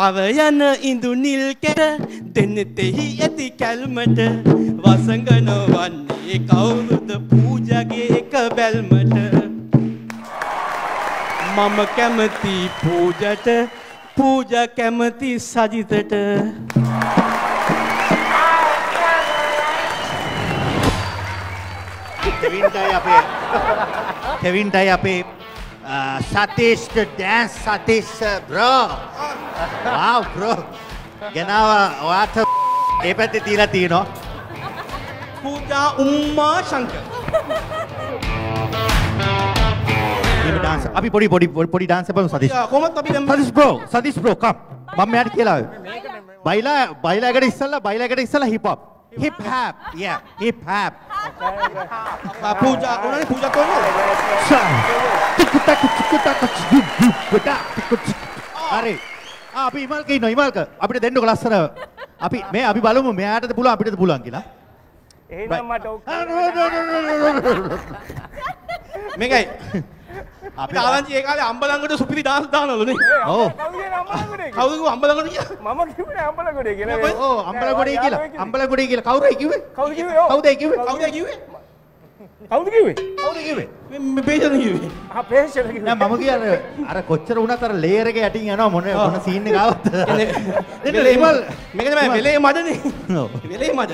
පවයන ඉඳු නිල් කැට දෙන්නෙතෙහි ඇති කැල්මට. වසඟ නොවන්නේ කවුරුද පූජගේ එක බැල්මට. මම කැමති පූජට පූජ කැමති සජිතට. කෙවින්ටයි අපේ කෙවින්ටයි අපේ සතේෂ්ට ඩෑන්ස් සතිස් බ්‍රෝ ආව් බ්‍රෝ ගෙනාව ඔයාට ඒ පැත්තේ තියලා තියෙනවා පූජා උම්මා ශංකර් එහෙම ඩාන්ස් අපි පොඩි පොඩි පොඩි ඩාන්ස් එකක් බලමු සතීෂ් කොහොමද අපි දැන් සතීෂ් බ්‍රෝ සතීෂ් බ්‍රෝ කම් මම මෙයාට කියලා ආවේ බයිලා බයිලා එකට ඉස්සලා බයිලා එකට ඉස්සලා හිප් හොප් හිප් හොප් යා හිප් හොප් අපි ඉමල්ක ඉන්නවා ඉමල්ක. අපිට දෙන්නකො ලස්සන. අපි මේ අපි බලමු මෙයාටද පුළුවන් අපිටද පුළුවන් කියලා. එහෙනම් මට මේකයි. අපි තාලංචි ඒ කාලේ අම්බලංගොඩ සුපිරි ඩාන්ස් දානවලුනේ ඔව් කවුද කිව්ව අම්බලංගොඩ කියලා? මම කිව්වේ අම්බලගොඩේ කියලා. ඕ අම්බලගොඩේ කියලා. අම්බලගොඩේ කියලා. කවුරුයි කිව්වේ? කවුද කිව්වේ? කවුද කිව්වේ? කවුද කිව්වේ කවුද කිව්වේ? කවුද කිව්වේ? මේ පේෂන් කිව්වේ. ආ පේෂල් කිව්වේ. නෑ මම කියන්නේ අර කොච්චර වුණත් අර ලේයර් එක යටින් යනවා මොන මොන සීන් එක ආවත් මේක තමයි වෙලේ ඔව්. වෙලේ මඩ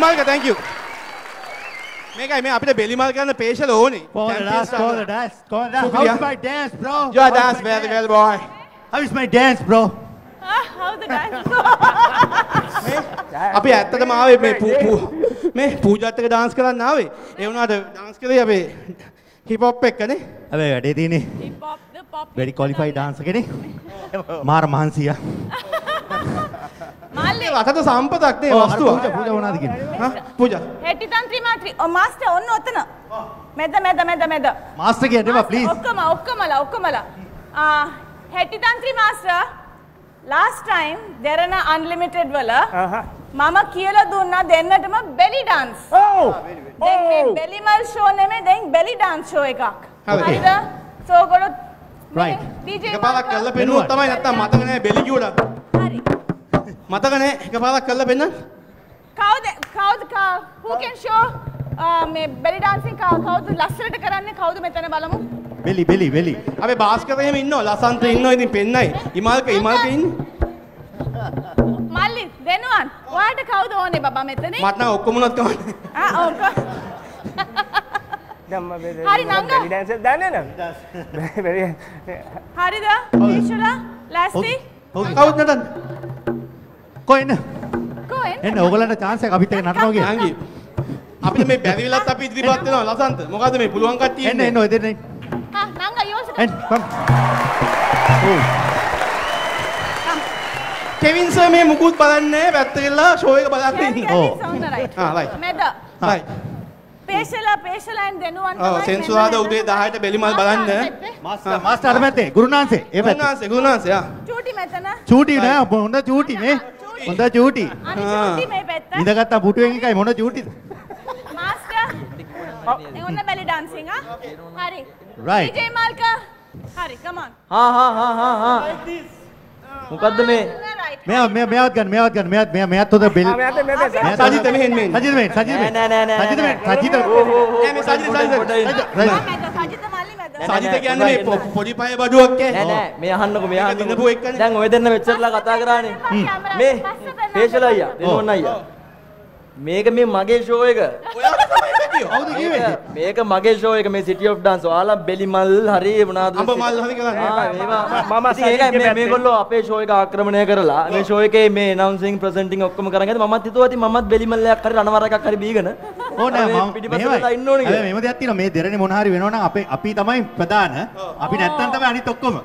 thank you මේකයි මේ අපිට බෙලිමල් කරන්න පේෂල ඕනේ Call the dance, call the dance, call the dance. How's my dance, bro? you are How's dance my very well boy How is my dance, bro? How's the dance? අපි ඇත්තටම ආවේ මේ පූ මේ පූජාත් එක ඩාන්ස් කරන්න ආවේ ඒ වුණාට ඩාන්ස් කරේ අපේ හිප් හොප් එක්කනේ හැබැයි වැඩේ තියෙන්නේ Hip hop, the pop. very qualified dancer කෙනෙක්. මාර මහන්සිය. මල්ලි රටට සම්පතක් නේ වස්තුව පූජා පූජා මොනවද කියන්නේ? හා? පූජා. හෙටි තන්ත්‍රි මාත්‍රි ඔ මාස්ටර් ඔන්න ඔතන. මෙද මෙද මෙද මෙද. මාස්ටර් කියන්න එපා ප්ලීස්. ඔක්කොම ඔක්කොමලා ඔක්කොමලා. ආ හෙටි තන්ත්‍රි master last time Derana unlimited වල මම කියලා දුන්නා දෙන්නටම belly dance. ඔව්. දැන් මේ belly මල් show නෙමෙයි දැන් belly dance show එකක්. හරි. හරිද? So ඔයගොල්ලෝ Right. DJ එකපාරක් කරලා පෙන්නුවොත් තමයි නැත්තම් මතක නැහැ බෙලි කිව්වට හරි මතක නැහැ එකපාරක් කරලා පෙන්නන්න කවුද? කවුද කා- who can show? ආ, මේ belly dancing කවුද ලස්සනට කරන්නේ? කවුද මෙතන බලමු. බෙලි බෙලි බෙලි. අපි භාස්කර එහෙම ඉන්නවා? ලසන්ත ඉන්නවා? ඉතින් පෙන්නයි. ඉමල්ක ඉමල්ක ඉන්නේ. මල්ලි දෙනුවන් ඔයාට කවුද ඕනේ බබා මෙතනේ? මට නම් ඔක්කොම උනත් කවන්නේ ආ ඔව් දැම්ම හරි, නංගා. ඩෑන්ස් දන්නේ නැද්ද? බැරි හරිද? ඊශ්වර ලෑස්ති කවුද නටන්නේ කොහෙන්න? කොහෙන් එන්න ඕගලන්ට chance එකක් අපිත් එක්ක නටනවා කියලා. නංගි අපිට මේ බැරි වෙලත් අපි ඉදිරිපත් වෙනවා ලසන්ත මොකද්ද මේ පුළුවන් කට්ටිය එන්න එන්න ඔය දෙන්න. හා නංගා යෝසට එන්න come. ඔව්. කෙවින් සර් මේ මුකුත් බලන්නේ පැත්ත ගිහලා ෂෝ එක බලන්න ඉන්නේ ඔව්. ආ right මෙද right පේශලා පේශලයින් දෙනුවන් ඔව් සෙන්සුරාදා උදේ 10ට බෙලිමල් බලන්න මාස්ටර් මාස්ටර් අර පැත්තේ ගුරුනාන්සේ. ඒ පැත්තේ. ගුණාංශේ ගුණාංශේ ආ චූටි මෙතන චූටි නෑ හොඳ චූටි මේ. හොඳ චූටි. අනි චූටි මේ පැත්ත. ඉඳගත්තා පුටුවෙන් එකයි මොන චූටිද? මාස්ටර් එන්න බැලි ඩාන්සිං ආ? හරි. Right. DJ මාල්කා හරි come on. හා හා හා හා හා. මොකද්ද මේ? Right මෙයා මෙයා මෙයාත් ගන්න මෙයාත් ගන්න මෙයාත් මෙයා මෙයාත් හොඳ බෙලි. සජිත මෙහෙන් මෙහෙන්. සජිත මෙහෙන් සජිත මෙහෙන්. නෑ, නෑ, නෑ, සජිත නෑ, මෙහෙන් සජිත. නෑ මේ සජිත සජිත සජිත නෑ, නෑ, කියන්නේ මේ පොඩි පය බඩුවක් නෑ ඈ නෑ මේ අහන්නකෝ මේ දිනපු අහන්නකෝ එක්කනේ. දැන් ඔය දෙන්න මෙච්චරලා කතා කරානේ මේ පේෂල අයියා දෙනෝන් අයියා මේක මේ මගේ ෂෝ එක ඔයාලා තමයි? මේක මගේ ෂෝ එක මේ සිටි ඔෆ් ඩාන්ස් ඔයාලා බෙලි මල් හරි මොනවාද අඹ මල් හරි කරන්නේ. මම. මේගොල්ලෝ අපේ ෂෝ එක ආක්‍රමණය කරලා මේ ෂෝ එකේ මේ ඇනවුන්සින් ප්‍රසන්ටින් ඔක්කොම කරන් ගියද මමත් හිතුවා ඉතින් මමත් බෙලි මල්ලයක් හරි රණවර එකක් හරි බීගෙන මම ඕනේ දෙයක් තියෙනවා මේ දෙරණේ මොන හරි වෙනවනම් අපේ අපි තමයි ප්‍රධාන. අපි නැත්තම් තමයි අනිත් ඔක්කොම.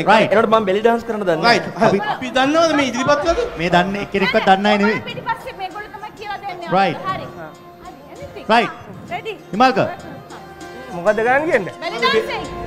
එකයි. මේ මම බෙලි ඩාන්ස් කරන්න දන්නේ. අපි දන්නවද මේ ඉදිරිපත්? මේ දන්නේ එක්කෙනෙක්වත් දන්නේ නැහැ නෙවෙයි. පිටිපස්සේ මේගොල්ලෝ තමයි කියලා දෙන්නේ. Right. හරි. හරි. anything. Right. Ready? හිමල්ක මොකද්ද ගන්න කියන්නේ.